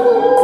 Oh.